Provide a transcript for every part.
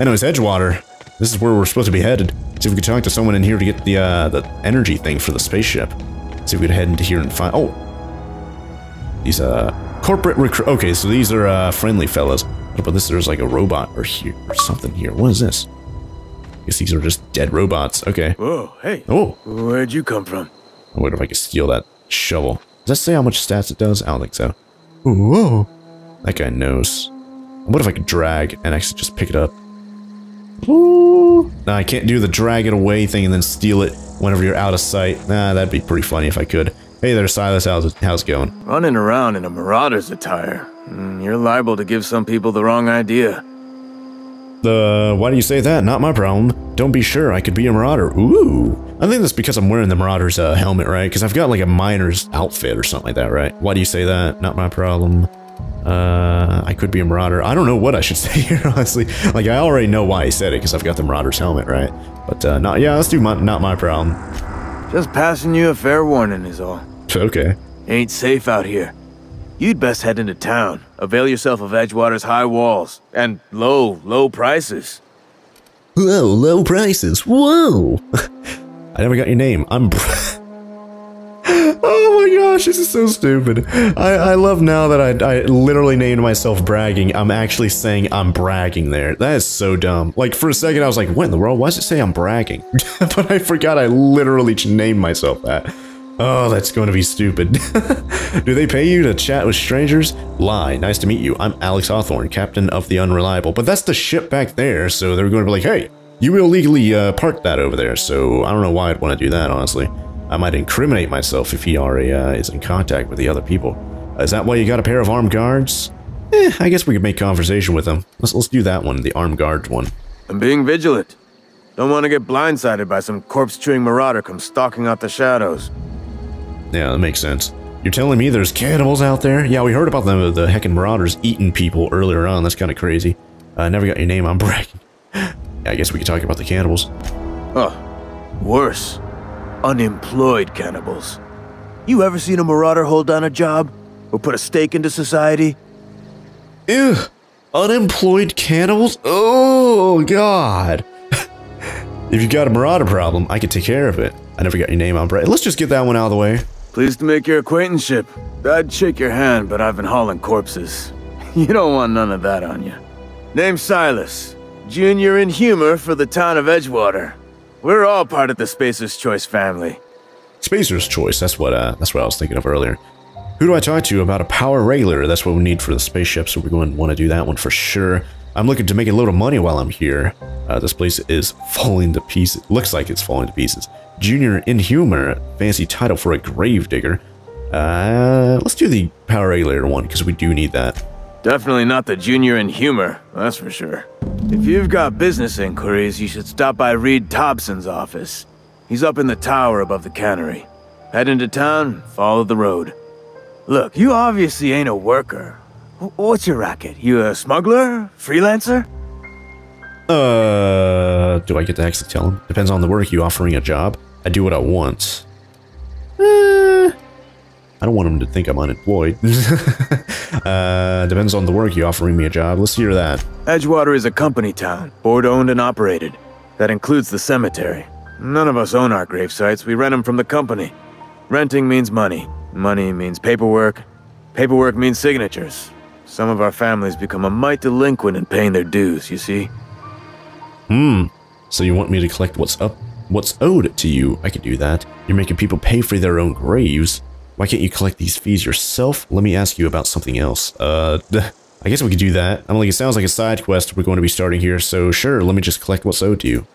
Anyways, Edgewater. This is where we're supposed to be headed. See if we could talk to someone in here to get the uh, the energy thing for the spaceship. See if we could head into here and find. Oh, these uh corporate recruit. Okay, so these are uh friendly fellas. What about this? There's like a robot or here or something here. What is this? I guess these are just dead robots. Okay. Whoa, hey. Oh, Where'd you come from? I wonder if I could steal that shovel. Does that say how much stats it does? I don't think so. Whoa. That guy knows. What if I could drag and actually just pick it up? Ooh. Nah, I can't do the drag it away thing and then steal it whenever you're out of sight. Nah, that'd be pretty funny if I could. Hey there, Silas. How's it, how's it going? Running around in a marauder's attire. Mm, You're liable to give some people the wrong idea. The why do you say that? Not my problem. Don't be sure. I could be a marauder. Ooh. I think that's because I'm wearing the marauder's uh, helmet, right? Because I've got like a miner's outfit or something like that, right? Why do you say that? Not my problem. Uh, I could be a marauder. I don't know what I should say here, honestly. Like, I already know why he said it because I've got the marauder's helmet, right? But, uh, not, yeah, let's do my, not my problem. Just passing you a fair warning is all. Okay. Ain't safe out here. You'd best head into town. Avail yourself of Edgewater's high walls and low, low prices. Whoa, low prices. Whoa. I never got your name. I'm. my gosh, this is so stupid. I, I love now that I, I literally named myself bragging. I'm actually saying I'm bragging there. That is so dumb. Like, for a second, I was like, what in the world? Why does it say I'm bragging? but I forgot I literally named myself that. Oh, that's going to be stupid. Do they pay you to chat with strangers? Lie. Nice to meet you. I'm Alex Hawthorne, captain of the Unreliable. But that's the ship back there, so they're going to be like, hey, you illegally uh, parked that over there, so I don't know why I'd want to do that, honestly. I might incriminate myself if he already uh, is in contact with the other people. is that why you got a pair of armed guards? Eh, I guess we could make conversation with them. Let's, let's do that one, the armed guards one. I'm being vigilant. Don't want to get blindsided by some corpse-chewing marauder come stalking out the shadows. Yeah, that makes sense. You're telling me there's cannibals out there? Yeah, we heard about them, the heckin' marauders eating people earlier on. That's kind of crazy. I uh, never got your name. I'm bragging. yeah, I guess we could talk about the cannibals. Oh, worse. Unemployed cannibals. You ever seen a marauder hold down a job? Or put a stake into society? Ew. Unemployed cannibals? Oh, God. if you got a marauder problem, I could take care of it. I never got your name on Brett. Let's just get that one out of the way. Pleased to make your acquaintanceship. I'd shake your hand, but I've been hauling corpses. You don't want none of that on you. Name's Silas. Junior Inhumer for the town of Edgewater. We're all part of the Spacer's Choice family. Spacer's Choice, that's what uh, that's what I was thinking of earlier. Who do I talk to about a power regulator? That's what we need for the spaceship, so we're going to want to do that one for sure. I'm looking to make a little money while I'm here. Uh, this place is falling to pieces. Looks like it's falling to pieces. Junior Inhumer, fancy title for a grave digger. Uh, let's do the power regulator one, because we do need that. Definitely not the junior Inhumer, that's for sure. If you've got business inquiries, you should stop by Reed Thompson's office. He's up in the tower above the cannery. Head into town, follow the road. Look, you obviously ain't a worker. What's your racket? You a smuggler? Freelancer? Uh, do I get to actually tell him? Depends on the work. You offering a job? I do what I want. Uh, I don't want them to think I'm unemployed. uh, depends on the work. You offering me a job? Let's hear that. Edgewater is a company town, board owned and operated. That includes the cemetery. None of us own our grave sites. We rent them from the company. Renting means money. Money means paperwork. Paperwork means signatures. Some of our families become a mite delinquent in paying their dues, you see? Hmm. So you want me to collect what's up, what's owed to you? I could do that. You're making people pay for their own graves. Why can't you collect these fees yourself? Let me ask you about something else. Uh, I guess we could do that. I'm like, it sounds like a side quest we're going to be starting here, so sure, let me just collect what's owed to you.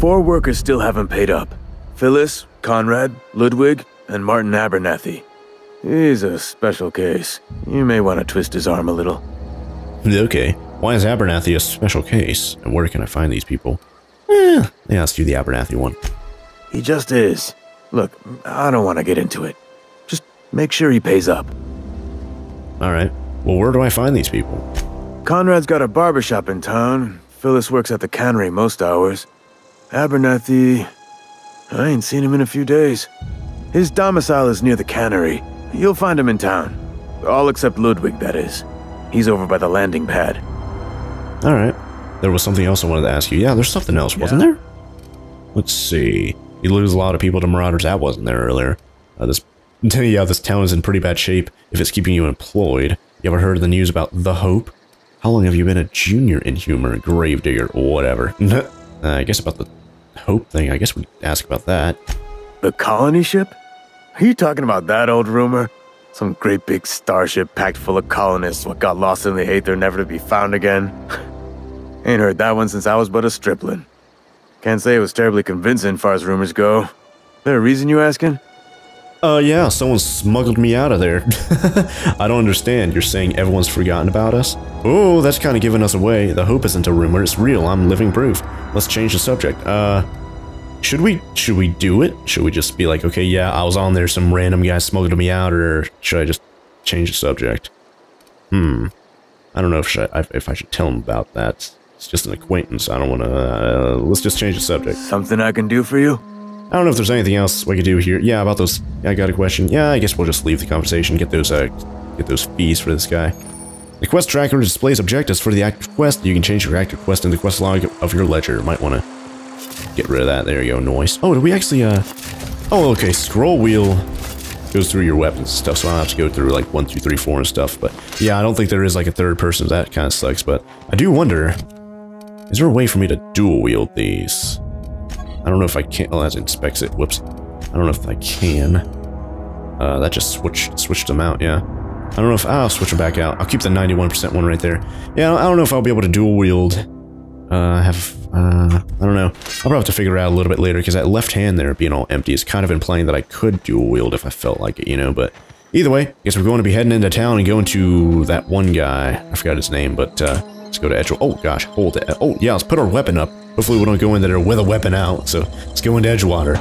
Four workers still haven't paid up. Phyllis, Conrad, Ludwig, and Martin Abernathy. He's a special case. You may want to twist his arm a little. Okay. Why is Abernathy a special case? And where can I find these people? Eh, yeah, let's do the Abernathy one. He just is. Look, I don't want to get into it. Make sure he pays up. Alright. Well, where do I find these people? Conrad's got a barbershop in town. Phyllis works at the cannery most hours. Abernathy... I ain't seen him in a few days. His domicile is near the cannery. You'll find him in town. All except Ludwig, that is. He's over by the landing pad. Alright. there was something else I wanted to ask you. Yeah, there's something else, wasn't there? Let's see. You lose a lot of people to Marauders. That wasn't there earlier. Uh, this, yeah, this town is in pretty bad shape if it's keeping you employed. You ever heard of the news about The Hope? How long have you been a junior Inhumer, Gravedigger, whatever? uh, I guess about the Hope thing, I guess we ask about that. The colony ship? Are you talking about that old rumor? Some great big starship packed full of colonists what got lost in the aether never to be found again? Ain't heard that one since I was but a stripling. Can't say it was terribly convincing far as rumors go. There a reason you asking? Uh, yeah, someone smuggled me out of there. I don't understand. You're saying everyone's forgotten about us? Oh, that's kind of giving us away. The hope isn't a rumor, it's real. I'm living proof. Let's change the subject. Uh, should we, should we do it? Should we just be like, okay, yeah, I was on there, some random guy smuggled me out, or should I just change the subject? Hmm. I don't know if, I, if I should tell him about that. It's just an acquaintance. I don't want to, uh, let's just change the subject. Something I can do for you? I don't know if there's anything else we could do here. Yeah, about those. I got a question. Yeah, I guess we'll just leave the conversation. Get those, uh, get those fees for this guy. The quest tracker displays objectives for the active quest. You can change your active quest in the quest log of your ledger. Might want to get rid of that. There you go. Noise. Oh, do we actually, uh... Oh, okay. Scroll wheel goes through your weapons and stuff, so I don't have to go through, like, 1, 2, 3, 4 and stuff. But, yeah, I don't think there is, like, a third person. That kind of sucks, but I do wonder... Is there a way for me to dual wield these? I don't know if I can. Oh, that inspects it. Whoops. I don't know if I can. Uh, that just switched switched them out. Yeah. I don't know if I'll switch them back out. I'll keep the 91% one right there. Yeah, I don't know if I'll be able to dual wield. Uh, I have uh, I don't know. I'll probably have to figure it out a little bit later because that left hand there being all empty is kind of implying that I could dual wield if I felt like it, you know. But either way, I guess we're going to be heading into town and going to that one guy. I forgot his name, but uh, let's go to Edgewall. Oh gosh, hold it. Oh yeah, let's put our weapon up. Hopefully we don't go in there with a weapon out, so let's go into Edgewater.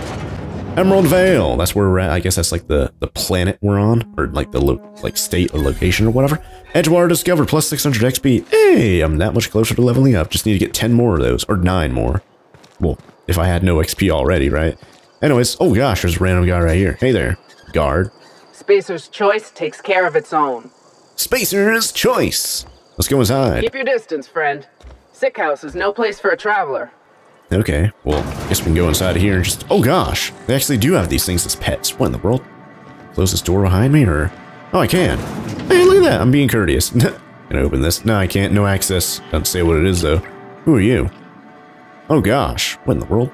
Emerald Vale, that's where we're at. I guess that's like the, the planet we're on, or like the like state or location or whatever. Edgewater discovered, plus 600 XP. Hey, I'm that much closer to leveling up. Just need to get 10 more of those, or 9 more. Well, if I had no XP already, right? Anyways, oh gosh, there's a random guy right here. Hey there, guard. Spacer's Choice takes care of its own. Spacer's Choice! Let's go inside. Keep your distance, friend. Sick house is no place for a traveler. Okay, well, I guess we can go inside here and just... Oh gosh, they actually do have these things as pets. What in the world? Close this door behind me, or... Oh, I can. Hey, look at that, I'm being courteous. can I open this? No, I can't, no access. Doesn't say what it is, though. Who are you? Oh gosh, what in the world?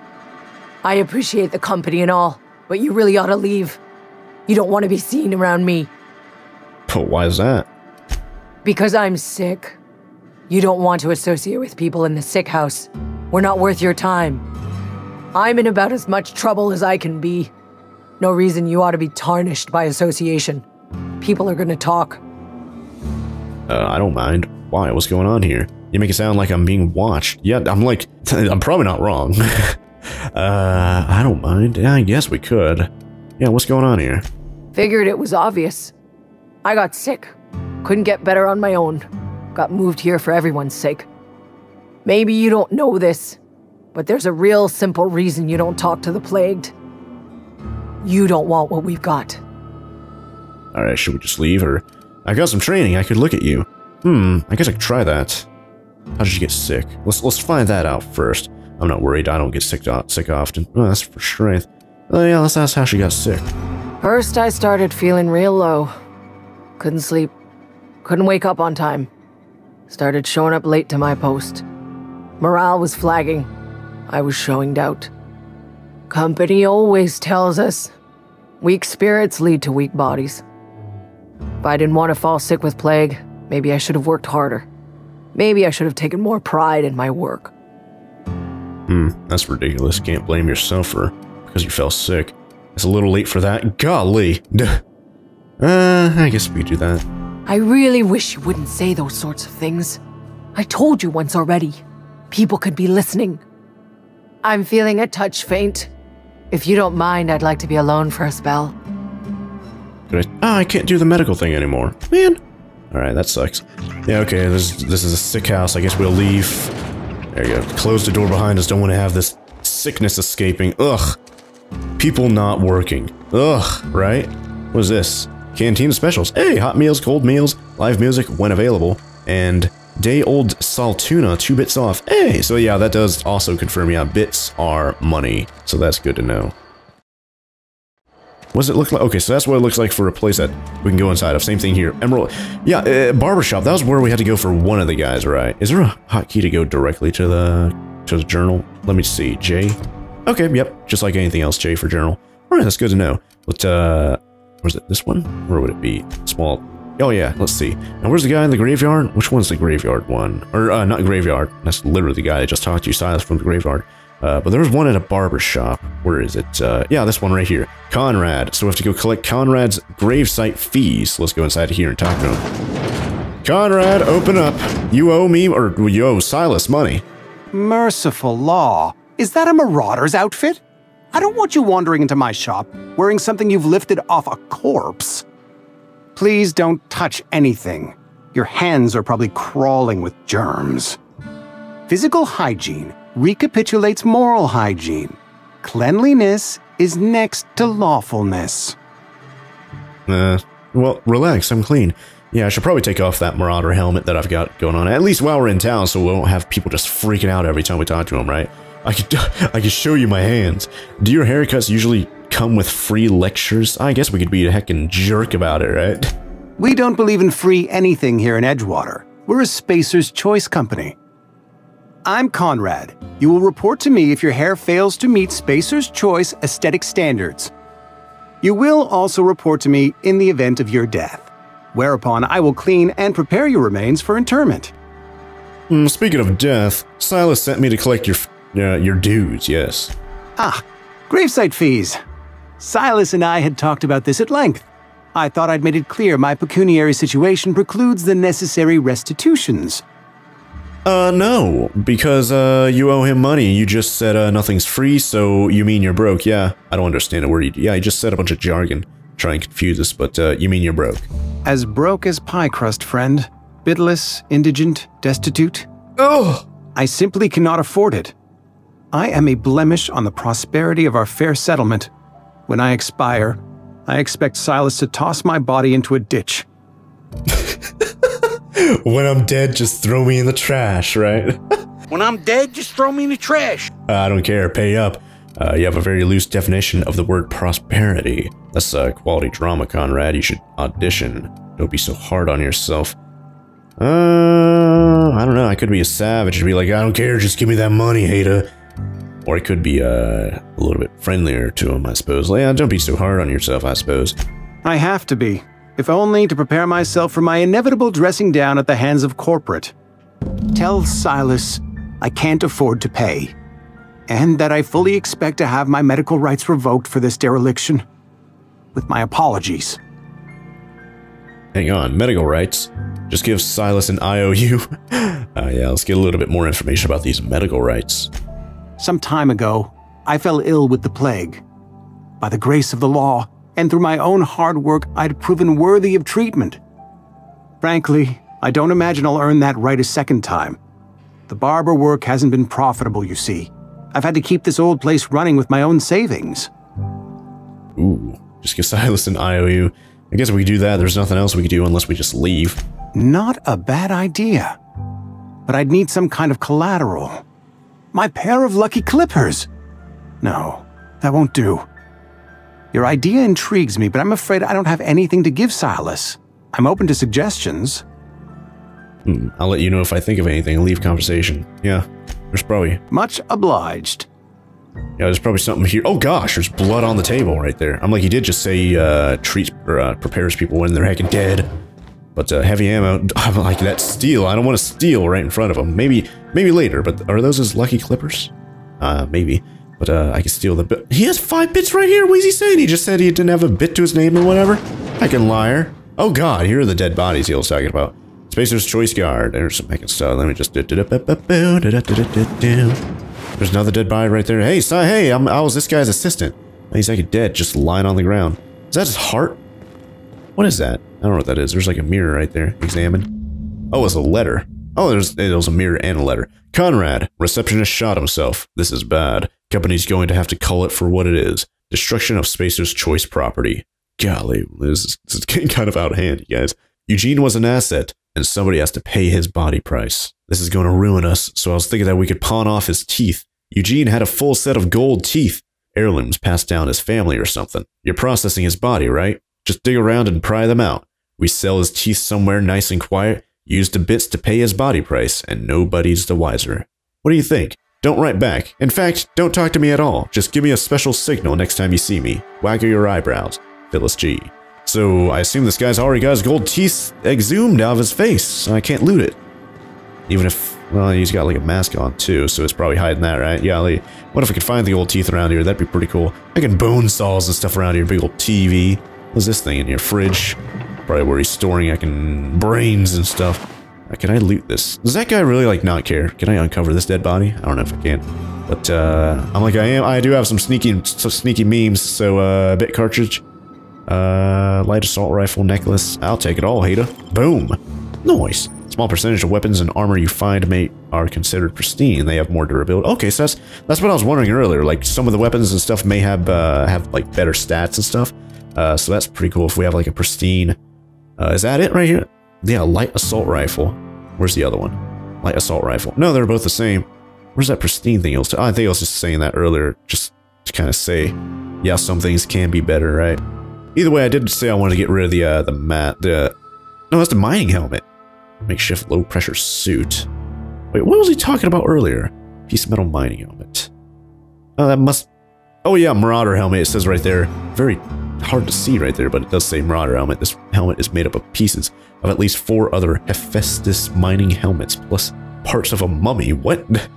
I appreciate the company and all, but you really ought to leave. You don't want to be seen around me. But why is that? Because I'm sick. You don't want to associate with people in the sick house. We're not worth your time. I'm in about as much trouble as I can be. No reason you ought to be tarnished by association. People are gonna talk. Uh, I don't mind. Why? What's going on here? You make it sound like I'm being watched. Yeah, I'm like, I'm probably not wrong. uh, I don't mind. Yeah, I guess we could. Yeah, what's going on here? Figured it was obvious. I got sick. Couldn't get better on my own. Got moved here for everyone's sake. Maybe you don't know this, but there's a real simple reason you don't talk to the plagued. You don't want what we've got. Alright, should we just leave, or... I got some training, I could look at you. Hmm, I guess I could try that. How did you get sick? Let's let's find that out first. I'm not worried, I don't get sick, sick often. Oh, that's for strength. Oh yeah, let's ask how she got sick. First, I started feeling real low. Couldn't sleep. Couldn't wake up on time. Started showing up late to my post. Morale was flagging. I was showing doubt. Company always tells us weak spirits lead to weak bodies. If I didn't want to fall sick with plague, maybe I should have worked harder. Maybe I should have taken more pride in my work. Hmm, that's ridiculous. Can't blame yourself for because you fell sick. It's a little late for that. Golly. uh, I guess we do that. I really wish you wouldn't say those sorts of things. I told you once already. People could be listening. I'm feeling a touch faint. If you don't mind, I'd like to be alone for a spell. I, oh, ah, I can't do the medical thing anymore. Man. Alright, that sucks. Yeah, okay, this, this is a sick house. I guess we'll leave. There you go. Close the door behind us. Don't want to have this sickness escaping. Ugh. People not working. Ugh, right? What is this? Canteen specials. Hey, hot meals, cold meals, live music when available, and Day old Saltuna, two bits off. Hey, so yeah, that does also confirm, yeah, bits are money. So that's good to know. What does it look like? Okay, so that's what it looks like for a place that we can go inside of. Same thing here. Emerald. Yeah, uh, barbershop. That was where we had to go for one of the guys, right? Is there a hotkey to go directly to the to the journal? Let me see. J. Okay, yep. Just like anything else, J for journal. All right, that's good to know. But, uh, where's it? This one? Where would it be? Small. Oh, yeah, let's see. Now, where's the guy in the graveyard? Which one's the graveyard one? Or, uh, not graveyard. That's literally the guy that just talked to Silas from the graveyard. Uh, but there was one at a barber shop. Where is it? Uh, yeah, this one right here. Conrad. So we have to go collect Conrad's gravesite fees. Let's go inside here and talk to him. Conrad, open up. You owe me, or you owe Silas money. Merciful law. Is that a marauder's outfit? I don't want you wandering into my shop wearing something you've lifted off a corpse. Please don't touch anything. Your hands are probably crawling with germs. Physical hygiene recapitulates moral hygiene. Cleanliness is next to lawfulness. Uh, well, relax, I'm clean. Yeah, I should probably take off that Marauder helmet that I've got going on, at least while we're in town, so we won't have people just freaking out every time we talk to them, right? I could, I could show you my hands. Do your haircuts usually come with free lectures? I guess we could be a heckin' jerk about it, right? We don't believe in free anything here in Edgewater. We're a Spacer's Choice company. I'm Conrad. You will report to me if your hair fails to meet Spacer's Choice aesthetic standards. You will also report to me in the event of your death, whereupon I will clean and prepare your remains for interment. Mm, speaking of death, Silas sent me to collect your uh, your dues, yes. Ah, gravesite fees. Silas and I had talked about this at length. I thought I'd made it clear my pecuniary situation precludes the necessary restitutions. Uh, no, because, uh, you owe him money. You just said, uh, nothing's free, so you mean you're broke. Yeah, I don't understand a word. You, yeah, you just said a bunch of jargon. Try and confuse us, but, uh, you mean you're broke. As broke as pie crust, friend. Bidless, indigent, destitute. Oh! I simply cannot afford it. I am a blemish on the prosperity of our fair settlement. When I expire, I expect Silas to toss my body into a ditch. when I'm dead, just throw me in the trash, right? when I'm dead, just throw me in the trash. Uh, I don't care, pay up. Uh, you have a very loose definition of the word prosperity. That's a quality drama, Conrad. You should audition. Don't be so hard on yourself. Uh, I don't know. I could be a savage and be like, I don't care, just give me that money, Hada. Or I could be uh, a little bit friendlier to him, I suppose. Yeah, don't be so hard on yourself, I suppose. I have to be if only to prepare myself for my inevitable dressing down at the hands of corporate. Tell Silas I can't afford to pay, and that I fully expect to have my medical rights revoked for this dereliction. With my apologies. Hang on, medical rights? Just give Silas an IOU? uh, yeah, let's get a little bit more information about these medical rights. Some time ago, I fell ill with the plague. By the grace of the law, and through my own hard work, I'd proven worthy of treatment. Frankly, I don't imagine I'll earn that right a second time. The barber work hasn't been profitable, you see. I've had to keep this old place running with my own savings. Ooh, just give Silas an IOU. I guess if we do that, there's nothing else we could do unless we just leave. Not a bad idea. But I'd need some kind of collateral. My pair of lucky clippers. No, that won't do. Your idea intrigues me, but I'm afraid I don't have anything to give Silas. I'm open to suggestions. Hmm, I'll let you know if I think of anything leave conversation. Yeah, there's probably... Much obliged. Yeah, there's probably something here. Oh gosh, there's blood on the table right there. I'm like, he did just say uh, treats or uh, prepares people when they're heckin' dead. But uh, heavy ammo, I'm like, that steel. I don't want to steal right in front of him. Maybe, maybe later, but are those his lucky clippers? Uh, maybe. But uh, I can steal the bit. He has five bits right here. What is he saying? He just said he didn't have a bit to his name or whatever. I can liar. Oh god, here are the dead bodies he was talking about. Spacer's Choice Guard. There's some heckin' stuff. Let me just... There's another dead body right there. Hey, si hey, I'm, I was this guy's assistant. He's like a dead, just lying on the ground. Is that his heart? What is that? I don't know what that is. There's like a mirror right there. Examine. Oh, it's a letter. Oh, there's, there's a mirror and a letter. Conrad, receptionist shot himself. This is bad. Company's going to have to call it for what it is. Destruction of Spacer's choice property. Golly, this is, this is getting kind of out of hand, you guys. Eugene was an asset. and somebody has to pay his body price. This is going to ruin us, so I was thinking that we could pawn off his teeth. Eugene had a full set of gold teeth, heirlooms passed down his family or something. You're processing his body, right? Just dig around and pry them out. We sell his teeth somewhere nice and quiet, use the bits to pay his body price, and nobody's the wiser. What do you think? Don't write back. In fact, don't talk to me at all. Just give me a special signal next time you see me. Waggle your eyebrows. Phyllis G. So I assume this guy's already got his gold teeth exhumed out of his face, I can't loot it. Even if, well, he's got like a mask on too, so it's probably hiding that, right? Yeah, like, what if I could find the old teeth around here? That'd be pretty cool. I can bone saws and stuff around here, big old TV. What's this thing in your fridge? Probably where he's storing, I can, brains and stuff. Uh, can I loot this? Does that guy really, like, not care? Can I uncover this dead body? I don't know if I can. But, uh, I'm like I am. I do have some sneaky, some sneaky memes, so, uh, bit cartridge. Uh, light assault rifle, necklace. I'll take it all, Hada. Boom. Nice. Small percentage of weapons and armor you find may are considered pristine. They have more durability. Okay, so that's that's what I was wondering earlier. Like some of the weapons and stuff may have uh, have like better stats and stuff. Uh, so that's pretty cool if we have like a pristine. Uh, is that it right here? Yeah, light assault rifle. Where's the other one? Light assault rifle. No, they're both the same. Where's that pristine thing? Was I think I was just saying that earlier, just to kind of say, yeah, some things can be better, right? Either way, I did say I wanted to get rid of the uh, the mat. The no, that's the mining helmet. Makeshift low pressure suit. Wait, what was he talking about earlier? Piece of metal mining helmet. Oh, that must. Oh yeah, Marauder helmet. It says right there. Very hard to see right there, but it does say Marauder helmet. This helmet is made up of pieces of at least four other Hephaestus mining helmets, plus parts of a mummy. What?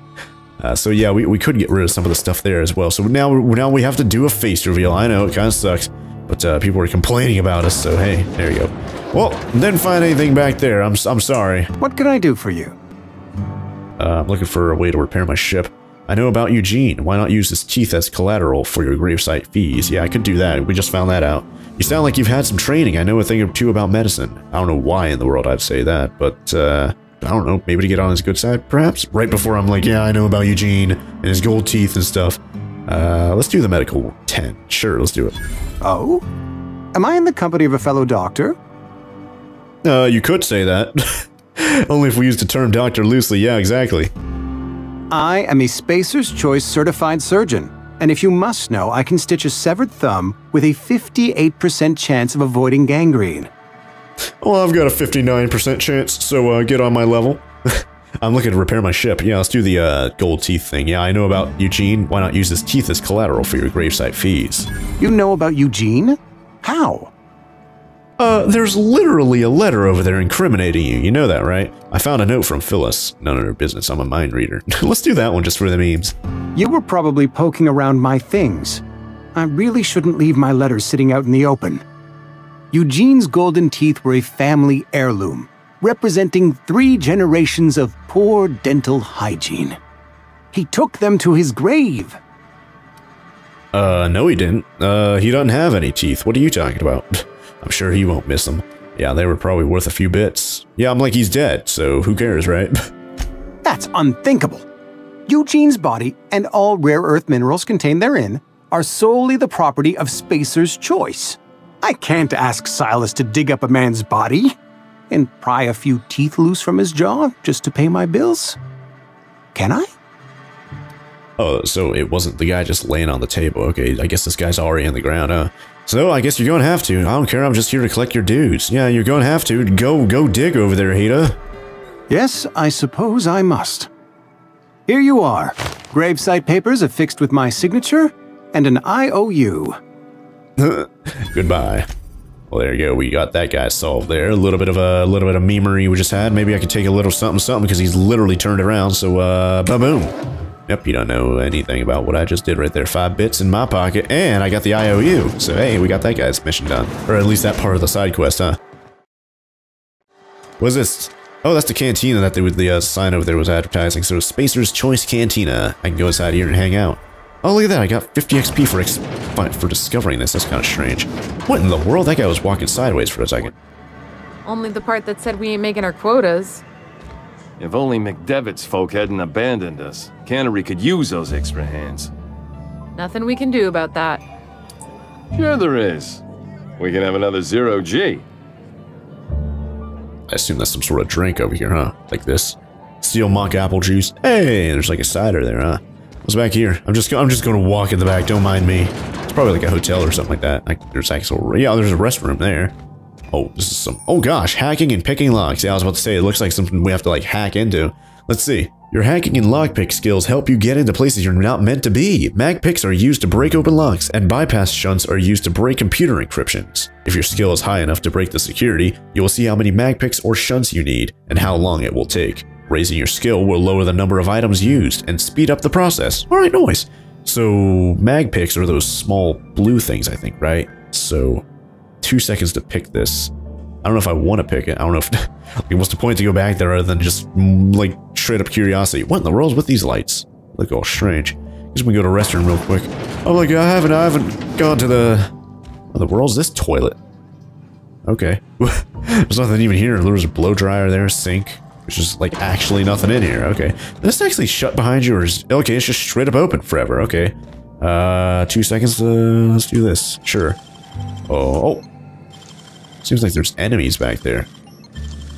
Uh, so yeah, we, we could get rid of some of the stuff there as well. So now, now we have to do a face reveal. I know, it kind of sucks. But uh, people were complaining about us, so hey, there you go. Well, didn't find anything back there. I'm, I'm sorry. What can I do for you? Uh, I'm looking for a way to repair my ship. I know about Eugene. Why not use his teeth as collateral for your gravesite fees? Yeah, I could do that. We just found that out. You sound like you've had some training. I know a thing or two about medicine. I don't know why in the world I'd say that, but uh, I don't know. Maybe to get on his good side, perhaps? Right before I'm like, yeah, I know about Eugene and his gold teeth and stuff. Uh, let's do the medical 10. Sure, let's do it. Oh? Am I in the company of a fellow doctor? Uh, you could say that. Only if we use the term doctor loosely. Yeah, exactly. I am a Spacer's Choice certified surgeon, and if you must know, I can stitch a severed thumb with a 58% chance of avoiding gangrene. Well, I've got a 59% chance, so uh, get on my level. I'm looking to repair my ship. Yeah, let's do the uh, gold teeth thing. Yeah, I know about Eugene. Why not use his teeth as collateral for your gravesite fees? You know about Eugene? How? Uh, there's literally a letter over there incriminating you. You know that, right? I found a note from Phyllis. None of her business. I'm a mind reader. let's do that one just for the memes. You were probably poking around my things. I really shouldn't leave my letters sitting out in the open. Eugene's golden teeth were a family heirloom representing three generations of poor dental hygiene. He took them to his grave. Uh, no he didn't. Uh, he doesn't have any teeth. What are you talking about? I'm sure he won't miss them. Yeah, they were probably worth a few bits. Yeah, I'm like he's dead, so who cares, right? That's unthinkable. Eugene's body and all rare earth minerals contained therein are solely the property of Spacer's choice. I can't ask Silas to dig up a man's body and pry a few teeth loose from his jaw just to pay my bills? Can I? Oh, so it wasn't the guy just laying on the table. Okay, I guess this guy's already in the ground, huh? So I guess you're going to have to. I don't care, I'm just here to collect your dues. Yeah, you're going to have to. Go, go dig over there, Hida. Yes, I suppose I must. Here you are. Gravesite papers affixed with my signature and an IOU. Goodbye. Well, there you go. We got that guy solved there. A little bit of a, little bit of memery we just had. Maybe I could take a little something something because he's literally turned around. So, uh, boom. Yep, you don't know anything about what I just did right there. Five bits in my pocket, and I got the IOU. So, hey, we got that guy's mission done. Or at least that part of the side quest, huh? What's this? Oh, that's the cantina that they, the uh, sign over there was advertising. So, Spacer's Choice Cantina. I can go inside here and hang out. Oh, look at that. I got 50 XP for ex for discovering this. That's kind of strange. What in the world? That guy was walking sideways for a second. Only the part that said we ain't making our quotas. If only McDevitt's folk hadn't abandoned us. Cannery could use those extra hands. Nothing we can do about that. Sure there is. We can have another zero G. I assume that's some sort of drink over here, huh? Like this. Steel mock apple juice. Hey, there's like a cider there, huh? What's back here? I'm just I'm just going to walk in the back. Don't mind me. It's probably like a hotel or something like that. Like there's actually yeah, there's a restroom there. Oh, this is some. Oh gosh, hacking and picking locks. Yeah, I was about to say it looks like something we have to like hack into. Let's see. Your hacking and lockpick skills help you get into places you're not meant to be. Magpicks are used to break open locks, and bypass shunts are used to break computer encryptions. If your skill is high enough to break the security, you will see how many magpicks or shunts you need, and how long it will take. Raising your skill will lower the number of items used, and speed up the process. Alright, noise. So, magpicks are those small blue things, I think, right? So, two seconds to pick this. I don't know if I want to pick it. I don't know if... like, what's the point to go back there other than just, mm, like, straight up curiosity? What in the world's with these lights? Look all strange. Guess we go to restroom real quick. Oh, like, I haven't, I haven't gone to the... What the world's this toilet? Okay. There's nothing even here. There was a blow dryer there, sink. There's just, like, actually nothing in here. Okay. This actually shut behind you, or is... Okay, it's just straight up open forever. Okay. Uh, two seconds. Let's do this. Sure. Oh, oh. Seems like there's enemies back there.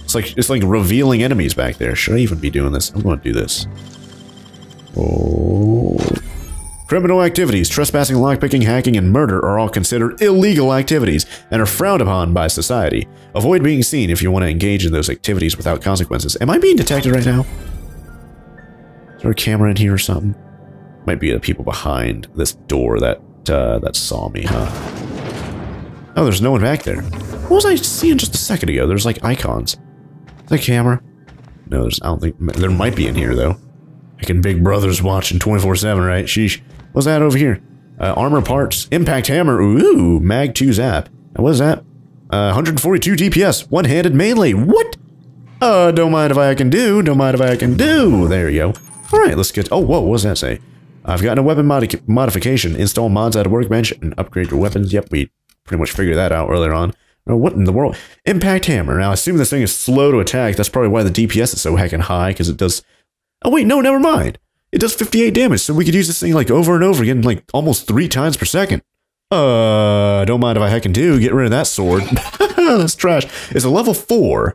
It's like it's like revealing enemies back there. Should I even be doing this? I'm going to do this. Oh. Criminal activities, trespassing, lockpicking, hacking, and murder are all considered illegal activities and are frowned upon by society. Avoid being seen if you want to engage in those activities without consequences. Am I being detected right now? Is there a camera in here or something? Might be the people behind this door that uh, that saw me, huh? Oh, there's no one back there. What was I seeing just a second ago? There's like icons. The camera? No, there's. I don't think there might be in here though. Heckin' Big Brother's watching 24/7, right? Sheesh. What's that over here? Uh, armor parts, impact hammer. Ooh, mag 2 zap. What is that? Uh, 142 DPS, one-handed melee. What? Uh, don't mind if I can do. Don't mind if I can do. There you go. All right, let's get. Oh, whoa. What that say? I've gotten a weapon modi modification. Install mods at a workbench and upgrade your weapons. Yep, we pretty much figured that out earlier on. What in the world? Impact Hammer. Now, I assume this thing is slow to attack. That's probably why the DPS is so heckin' high, because it does... Oh, wait, no, never mind. It does 58 damage, so we could use this thing, like, over and over again, like, almost three times per second. Uh, don't mind if I heckin' do. Get rid of that sword. That's trash. It's a level 4.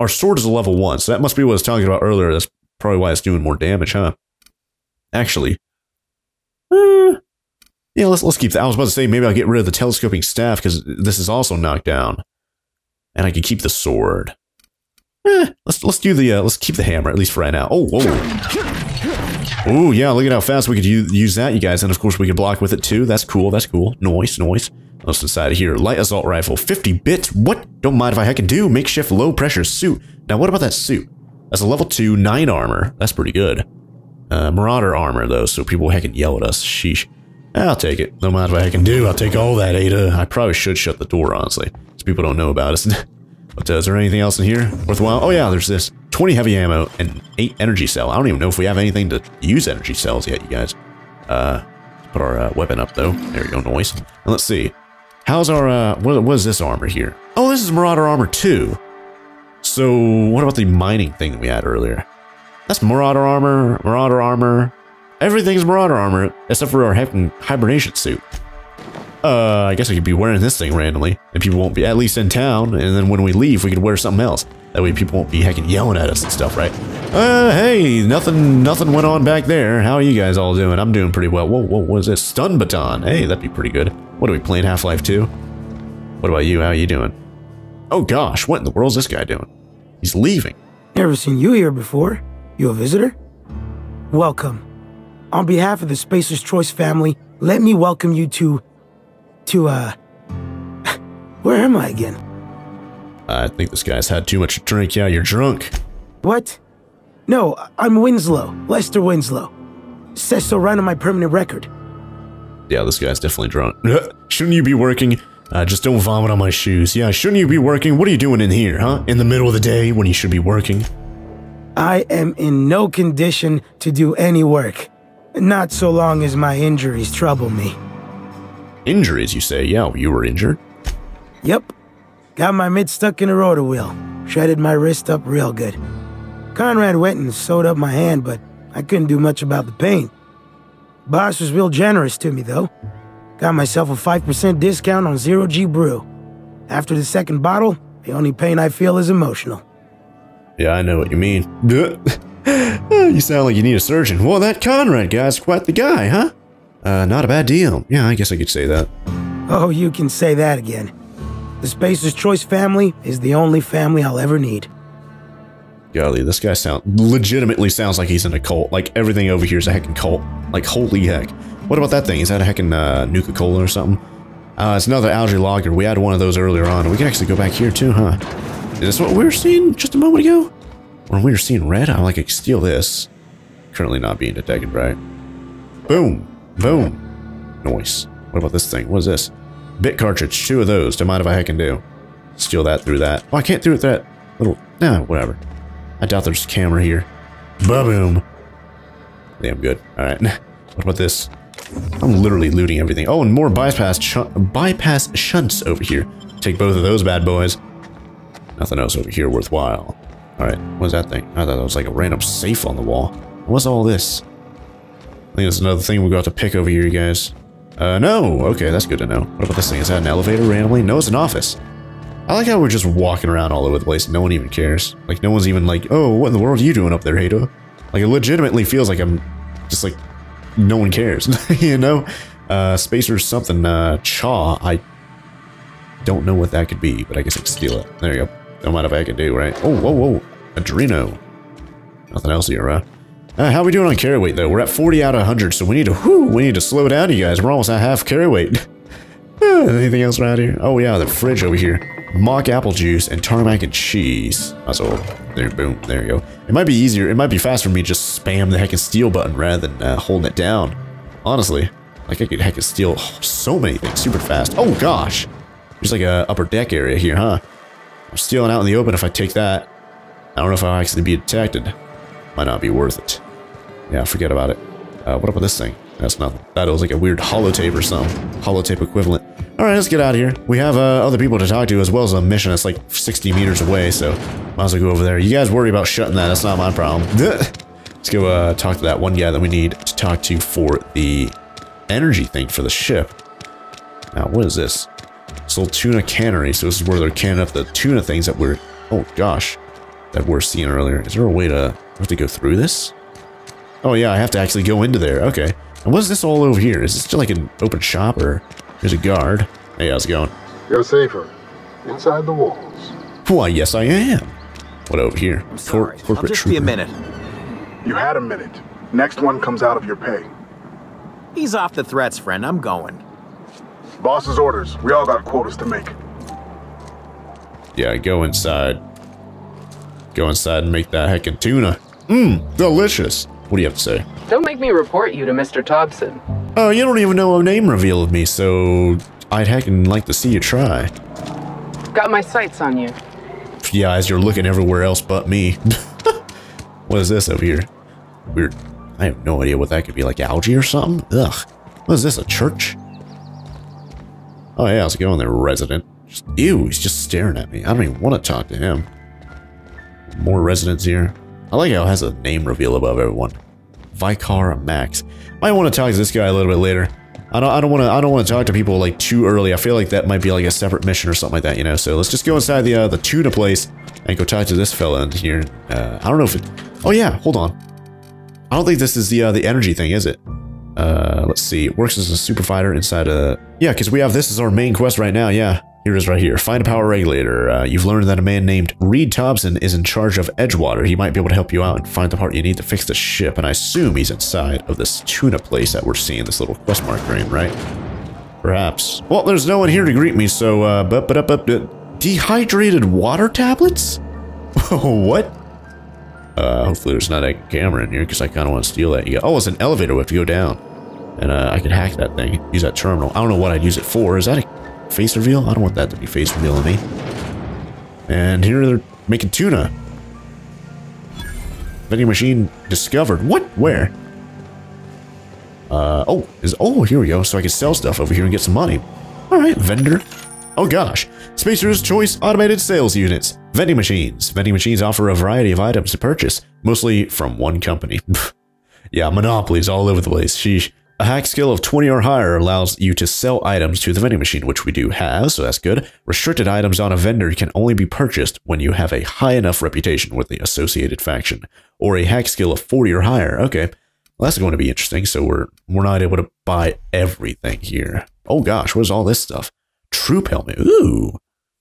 Our sword is a level 1, so that must be what I was talking about earlier. That's probably why it's doing more damage, huh? Actually. Uh, yeah, let's let's keep that. I was about to say maybe I'll get rid of the telescoping staff because this is also knocked down, and I can keep the sword. Eh, let's let's do the uh, let's keep the hammer at least for right now. Oh, whoa. Oh yeah, look at how fast we could use that, you guys, and of course we could block with it too. That's cool. That's cool. Noise, noise. Let's decide here. Light assault rifle, 50 bits. What? Don't mind if I heck do. Makeshift low pressure suit. Now what about that suit? That's a level two nine armor. That's pretty good. Uh, Marauder armor though, so people heckin' yell at us. Sheesh. I'll take it. No matter what I can do, I'll take all that, Ada. I probably should shut the door, honestly, so people don't know about us. but uh, is there anything else in here worthwhile? Oh yeah, there's this. 20 heavy ammo and 8 energy cell. I don't even know if we have anything to use energy cells yet, you guys. Uh, put our uh, weapon up, though. There you go, noise. And let's see. How's our, uh, what, what is this armor here? Oh, this is Marauder armor 2. So, what about the mining thing that we had earlier? That's Marauder armor, Marauder armor, Everything's Marauder armor, except for our hibernation suit. Uh, I guess I could be wearing this thing randomly, and people won't be, at least in town, and then when we leave, we could wear something else. That way people won't be heckin' yelling at us and stuff, right? Uh, hey, nothing, nothing went on back there. How are you guys all doing? I'm doing pretty well. Whoa, whoa, what is this? Stun baton. Hey, that'd be pretty good. What are we playing Half-Life 2? What about you? How are you doing? Oh gosh, what in the world's this guy doing? He's leaving. Never seen you here before. You a visitor? Welcome. On behalf of the Spacer's Choice family, let me welcome you to... to, uh... Where am I again? I think this guy's had too much to drink. Yeah, you're drunk. What? No, I'm Winslow. Lester Winslow. Says so right on my permanent record. Yeah, this guy's definitely drunk. Shouldn't you be working? Uh, just don't vomit on my shoes. Yeah, shouldn't you be working? What are you doing in here, huh? In the middle of the day when you should be working? I am in no condition to do any work. Not so long as my injuries trouble me. Injuries, you say? Yeah, you were injured? Yep. Got my mid stuck in a rotor wheel. Shredded my wrist up real good. Conrad went and sewed up my hand, but I couldn't do much about the pain. Boss was real generous to me, though. Got myself a 5% discount on Zero G Brew. After the second bottle, the only pain I feel is emotional. Yeah, I know what you mean. you sound like you need a surgeon. Well, that Conrad guy's quite the guy, huh? Uh, not a bad deal. Yeah, I guess I could say that. Oh, you can say that again. The Spacer's Choice family is the only family I'll ever need. Golly, this guy sound legitimately sounds like he's in a cult. Like everything over here is a heckin' cult. Like holy heck. What about that thing? Is that a heckin' uh, Nuka-Cola or something? Uh, it's another algae lager. We had one of those earlier on. We can actually go back here too, huh? Is this what we were seeing just a moment ago? When we were seeing red, I'm like, I could steal this. Currently not being detected, right? Boom. Boom. Noise. What about this thing? What is this? Bit cartridge. Two of those. Don't mind if I can do. Steal that through that. Oh, I can't do it that little... Nah, whatever. I doubt there's a camera here. Ba-boom. Damn good. Alright. What about this? I'm literally looting everything. Oh, and more bypass sh bypass shunts over here. Take both of those bad boys. Nothing else over here worthwhile. Alright, what's that thing? I thought that was like a random safe on the wall. What's all this? I think that's another thing we got to pick over here, you guys. Uh, no! Okay, that's good to know. What about this thing? Is that an elevator randomly? No, it's an office. I like how we're just walking around all over the place. No one even cares. Like, no one's even like, oh, what in the world are you doing up there, Hato? Like, it legitimately feels like I'm just like, no one cares, you know? Uh, Spacer something, uh, Chaw, I don't know what that could be, but I guess I can steal it. There you go. Don't mind if I can do, right? Oh, whoa, whoa. Adreno. Nothing else here, right? Uh, how are we doing on carry weight, though? We're at 40 out of 100, so we need to, we need to slow down, you guys. We're almost at half carry weight. Anything else around here? Oh, yeah, the fridge over here mock apple juice, and tarmac and cheese. Also, there, boom, there you go. It might be easier, it might be faster for me to just spam the heckin' steal button rather than uh, holding it down. Honestly, like I could heckin' steal so many things super fast. Oh gosh, there's like a upper deck area here, huh? I'm stealing out in the open if I take that. I don't know if I'll actually be detected. Might not be worth it. Yeah, forget about it. Uh, what about this thing? That's nothing. That was like a weird holotape or something. Holotape equivalent. Alright, let's get out of here. We have uh, other people to talk to as well as a mission that's like 60 meters away, so might as well go over there. You guys worry about shutting that. That's not my problem. let's go uh, talk to that one guy that we need to talk to for the energy thing for the ship. Now, what is this? Saltuna cannery, so this is where they're canning up the tuna things that we're... Oh, gosh. That we're seeing earlier. Is there a way to... have to go through this? Oh, yeah, I have to actually go into there. Okay. And what's this all over here? Is this just like an open shop or... There's a guard. Hey, how's it going? You're safer. Inside the walls. Why, yes I am. What over here? I'm sorry. Cor I'll just trooper. be a minute. You had a minute. Next one comes out of your pay. He's off the threats, friend. I'm going. Boss's orders. We all got quotas to make. Yeah, go inside. Go inside and make that heckin' tuna. Mmm, delicious. What do you have to say? Don't make me report you to Mr. Thompson. Oh, you don't even know a name reveal of me, so I'd heckin' like to see you try. Got my sights on you. Yeah, as you're looking everywhere else but me. what is this over here? Weird. I have no idea what that could be, like algae or something? Ugh. What is this, a church? Oh yeah, how's it going there, resident? Just, ew, he's just staring at me. I don't even want to talk to him. More residents here. I like how it has a name reveal above everyone. Vicar Max. Might want to talk to this guy a little bit later. I don't I don't want to I don't want to talk to people like too early. I feel like that might be like a separate mission or something like that, you know. So let's just go inside the uh, the tuna place and go talk to this fella in here. Uh, I don't know if it Oh yeah, hold on. I don't think this is the uh, the energy thing, is it? Uh, let's see. It works as a super fighter inside a Yeah, cuz we have this as our main quest right now. Yeah. Here it is right here. Find a power regulator. Uh, you've learned that a man named Reed Thompson is in charge of Edgewater. He might be able to help you out and find the part you need to fix the ship, and I assume he's inside of this tuna place that we're seeing, this little quest mark green, right? Perhaps. Well, there's no one here to greet me, so, uh, but, but, but, but, dehydrated water tablets? what? Uh, hopefully there's not a camera in here, because I kind of want to steal that. Oh, it's an elevator we have to go down. And, uh, I could hack that thing, use that terminal. I don't know what I'd use it for. Is that a Face reveal? I don't want that to be face reveal on me. And here they're making tuna. Vending machine discovered. What? Where? Uh, oh, is, oh, here we go. So I can sell stuff over here and get some money. All right, vendor. Oh gosh, Spacer's Choice Automated Sales Units. Vending machines. Vending machines offer a variety of items to purchase, mostly from one company. yeah, monopolies all over the place. Sheesh. A hack skill of 20 or higher allows you to sell items to the vending machine, which we do have, so that's good. Restricted items on a vendor can only be purchased when you have a high enough reputation with the associated faction, or a hack skill of 40 or higher. Okay, well, that's going to be interesting, so we're, we're not able to buy everything here. Oh gosh, what is all this stuff? Troop helmet, ooh.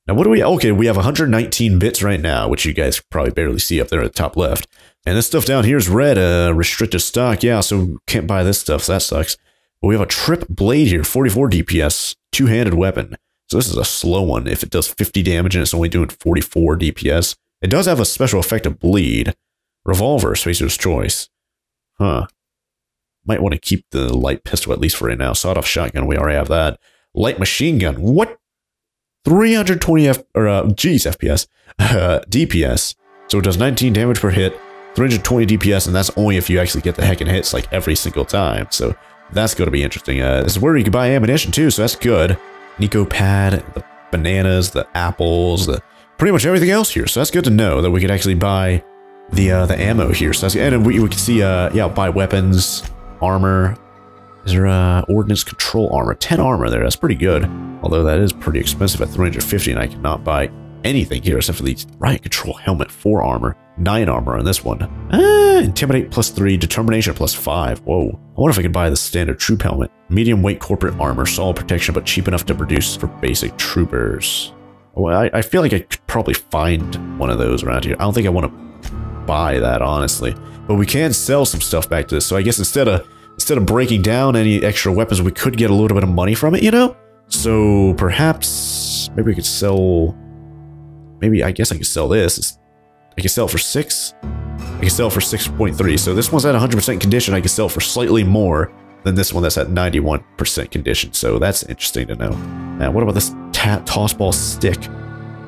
Now what do we, okay, we have 119 bits right now, which you guys probably barely see up there at the top left. And this stuff down here is red, uh, restricted stock. Yeah, so can't buy this stuff. So that sucks. But we have a trip blade here, 44 DPS, two-handed weapon. So this is a slow one. If it does 50 damage and it's only doing 44 DPS. It does have a special effect of bleed. Revolver, Spacer's Choice. Huh. Might want to keep the light pistol at least for right now. Sawed-off shotgun, we already have that. Light machine gun. What? 320 F, or, uh, geez, FPS. Uh, DPS. So it does 19 damage per hit, 320 DPS, and that's only if you actually get the heckin' hits like every single time. So that's going to be interesting. Uh, this is where you can buy ammunition too, so that's good. Nicopad, the bananas, the apples, the pretty much everything else here. So that's good to know that we could actually buy the uh, the ammo here. So that's and we, we can see uh yeah buy weapons, armor. Is there uh ordnance control armor? 10 armor there. That's pretty good. Although that is pretty expensive at 350, and I cannot buy anything here except for the riot control helmet, 4 armor. 9 armor on this one. Ah, intimidate plus 3, determination plus 5. Whoa. I wonder if I could buy the standard troop helmet. Medium weight corporate armor, solid protection, but cheap enough to produce for basic troopers. Well, I, I feel like I could probably find one of those around here. I don't think I want to buy that, honestly. But we can sell some stuff back to this, so I guess instead of instead of breaking down any extra weapons, we could get a little bit of money from it, you know? So perhaps maybe we could sell maybe I guess I could sell this. It's I can sell it for 6. I can sell it for 6.3. So this one's at 100% condition. I can sell for slightly more than this one that's at 91% condition. So that's interesting to know. Now, what about this tossball stick?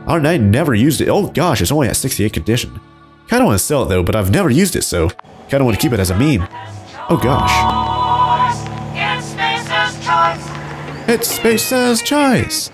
Oh, I never used it. Oh gosh, it's only at 68 condition. Kind of want to sell it though, but I've never used it, so kind of want to keep it as a meme. Oh gosh. It's Spacer's Choice.